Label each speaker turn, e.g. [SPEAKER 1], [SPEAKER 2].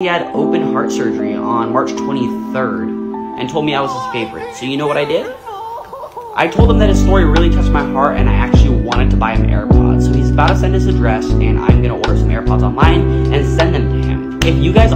[SPEAKER 1] He had open heart surgery on March 23rd and told me I was his favorite. So you know what I did? I told him that his story really touched my heart and I actually wanted to buy him AirPods. So he's about to send his address and I'm gonna order some AirPods online and send them to him. If you guys